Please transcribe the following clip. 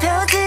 told you.